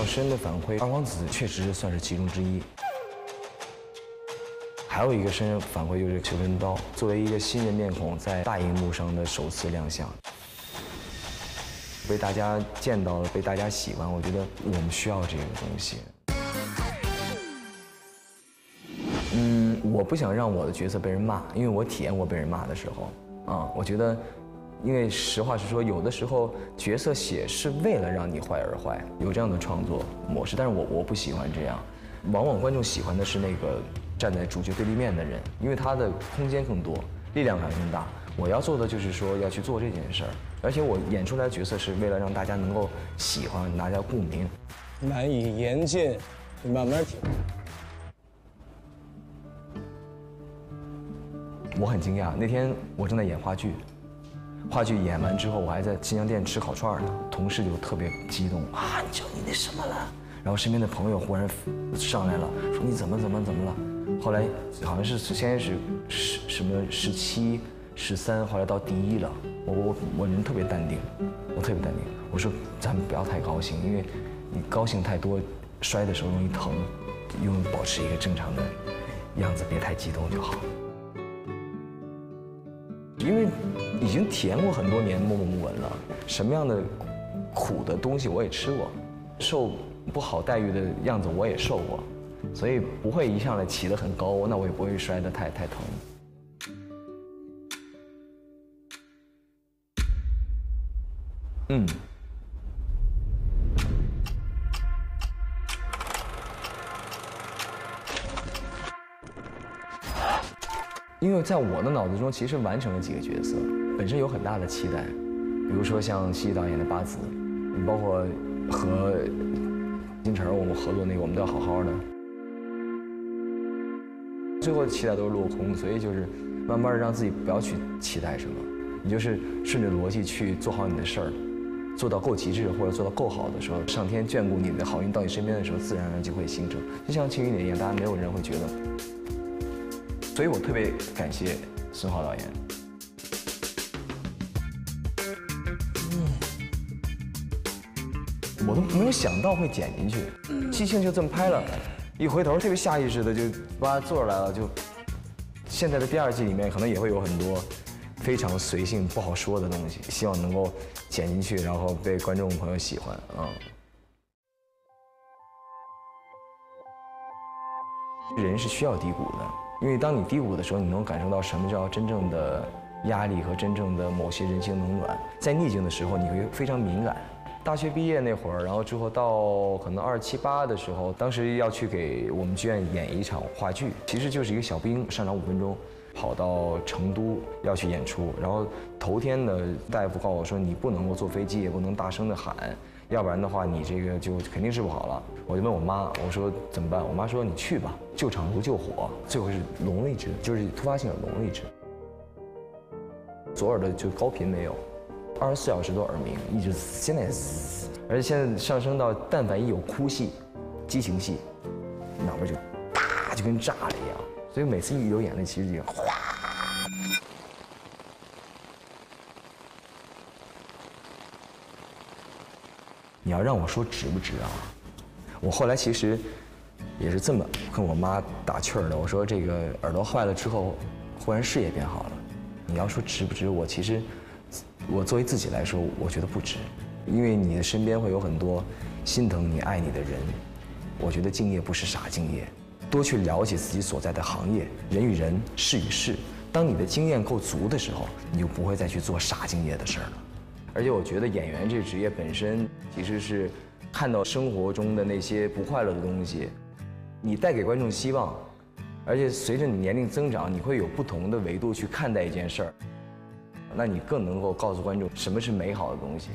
较深的反馈，二皇子确实算是其中之一。还有一个深反馈就是求婚刀，作为一个新人面孔，在大荧幕上的首次亮相，被大家见到了，被大家喜欢，我觉得我们需要这个东西。嗯，我不想让我的角色被人骂，因为我体验过被人骂的时候，啊，我觉得，因为实话实说，有的时候角色写是为了让你坏而坏，有这样的创作模式，但是我我不喜欢这样，往往观众喜欢的是那个站在主角对立面的人，因为他的空间更多，力量感更大。我要做的就是说要去做这件事儿，而且我演出来的角色是为了让大家能够喜欢，大家共鸣。难以言尽，你慢慢听。我很惊讶，那天我正在演话剧，话剧演完之后，我还在新疆店吃烤串呢，同事就特别激动啊，你叫你那什么了？然后身边的朋友忽然上来了，说你怎么怎么怎么了？后来好像是先是十什么十七、十三，后来到第一了。我我我人特别淡定，我特别淡定。我说咱们不要太高兴，因为你高兴太多，摔的时候容易疼，用保持一个正常的样子，别太激动就好。因为已经体验过很多年默默无闻了，什么样的苦的东西我也吃过，受不好待遇的样子我也受过，所以不会一上来起得很高，那我也不会摔得太太疼。嗯。因为在我的脑子中，其实完成了几个角色，本身有很大的期待，比如说像西西导演的《八子》，包括和金晨我们合作那个《我们都要好好的》，最后的期待都是落空，所以就是慢慢让自己不要去期待什么，你就是顺着逻辑去做好你的事儿，做到够极致或者做到够好的时候，上天眷顾你的好运到你身边的时候，自然而然就会形成。就像《庆余年》一样，大家没有人会觉得。所以我特别感谢孙浩导演。我都没有想到会剪进去，即兴就这么拍了，一回头特别下意识的就哇坐来了，就现在的第二季里面可能也会有很多非常随性不好说的东西，希望能够剪进去，然后被观众朋友喜欢啊。人是需要低谷的。因为当你低谷的时候，你能感受到什么叫真正的压力和真正的某些人情冷暖。在逆境的时候，你会非常敏感。大学毕业那会儿，然后之后到可能二七八的时候，当时要去给我们剧院演一场话剧，其实就是一个小兵上场五分钟，跑到成都要去演出。然后头天呢，大夫告诉我说，你不能够坐飞机，也不能大声的喊。要不然的话，你这个就肯定治不好了。我就问我妈，我说怎么办？我妈说你去吧，救场如救火。最后是聋了一只，就是突发性的聋了一只。左耳的就高频没有，二十四小时都耳鸣，一直现在，而且现在上升到但凡一有哭戏、激情戏，脑门就啪就跟炸了一样。所以每次一流眼泪，其实就哗。你要让我说值不值啊？我后来其实也是这么跟我妈打趣儿的。我说这个耳朵坏了之后，忽然视野变好了。你要说值不值，我其实我作为自己来说，我觉得不值，因为你的身边会有很多心疼你、爱你的人。我觉得敬业不是傻敬业，多去了解自己所在的行业，人与人，事与事。当你的经验够足的时候，你就不会再去做傻敬业的事儿了。而且我觉得演员这个职业本身其实是看到生活中的那些不快乐的东西，你带给观众希望，而且随着你年龄增长，你会有不同的维度去看待一件事儿，那你更能够告诉观众什么是美好的东西。